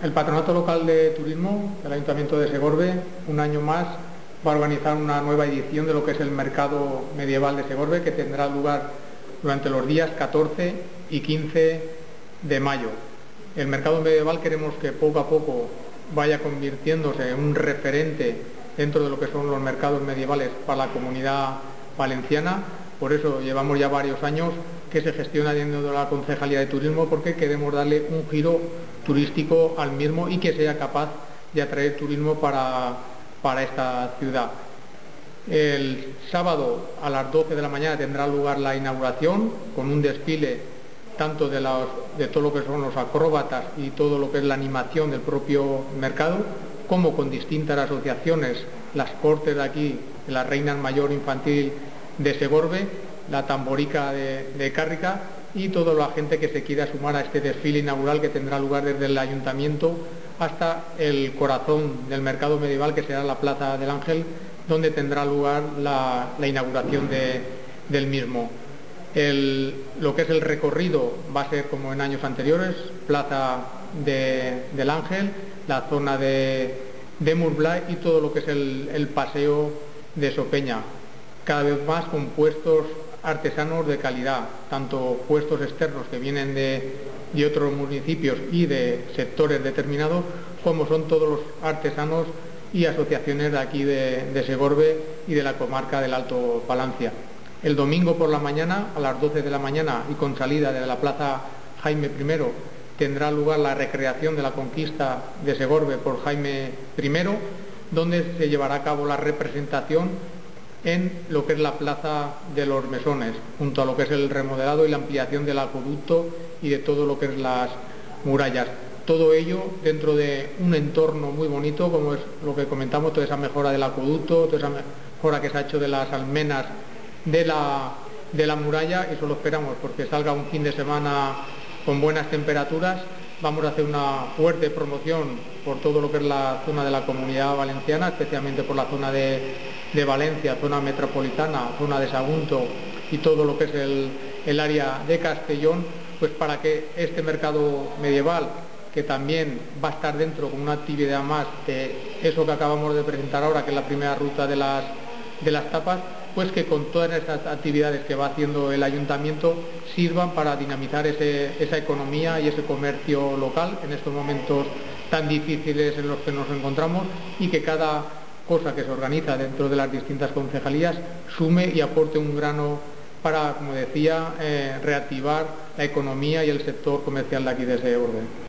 El Patronato Local de Turismo del Ayuntamiento de Segorbe, un año más, va a organizar una nueva edición de lo que es el Mercado Medieval de Segorbe, que tendrá lugar durante los días 14 y 15 de mayo. El mercado medieval queremos que poco a poco vaya convirtiéndose en un referente dentro de lo que son los mercados medievales para la comunidad valenciana. Por eso llevamos ya varios años que se gestiona dentro de la Concejalía de Turismo porque queremos darle un giro turístico al mismo y que sea capaz de atraer turismo para, para esta ciudad. El sábado a las 12 de la mañana tendrá lugar la inauguración con un desfile tanto de, de, todo lo que son los acróbatas y todo lo que es la animación del propio mercado, como con distintas asociaciones, las cortes de aquí, la Reina Mayor Infantil de Segorbe, la tamborica de, de Cárrica y toda la gente que se quiera sumar a este desfile inaugural que tendrá lugar desde el ayuntamiento hasta el corazón del mercado medieval que será la Plaza del Ángel, donde tendrá lugar la, inauguración del mismo. lo que es el recorrido va a ser como en años anteriores, Plaza del Ángel, la zona de, de y todo lo que es el, el paseo de Sopeña. Cada vez más con puestos artesanos de calidad, tanto puestos externos que vienen de, otros municipios y de sectores determinados, como son todos los artesanos y asociaciones de aquí de, Segorbe y de la comarca del Alto Palancia. El domingo por la mañana, a las 12 de la mañana y con salida de la Plaza Jaime I, tendrá lugar la recreación de la conquista de Segorbe por Jaime I, donde se llevará a cabo la representación en lo que es la plaza de los mesones, junto a lo que es el remodelado y la ampliación del acueducto y de todo lo que es las murallas. Todo ello dentro de un entorno muy bonito, como es lo que comentamos, toda esa mejora del acueducto, toda esa mejora que se ha hecho de las almenas de la, de la muralla, y eso lo esperamos porque salga un fin de semana con buenas temperaturas Vamos a hacer una fuerte promoción por todo lo que es la zona de la comunidad valenciana, especialmente por la zona de, Valencia, zona metropolitana, zona de Sagunto y todo lo que es el, área de Castellón, pues para que este mercado medieval, que también va a estar dentro con una actividad más de eso que acabamos de presentar ahora, que es la primera ruta de las, de las tapas, pues que con todas estas actividades que va haciendo el ayuntamiento sirvan para dinamizar esa economía y ese comercio local en estos momentos tan difíciles en los que nos encontramos y que cada cosa que se organiza dentro de las distintas concejalías sume y aporte un grano para, como decía, eh, reactivar la economía y el sector comercial de aquí de ese orden.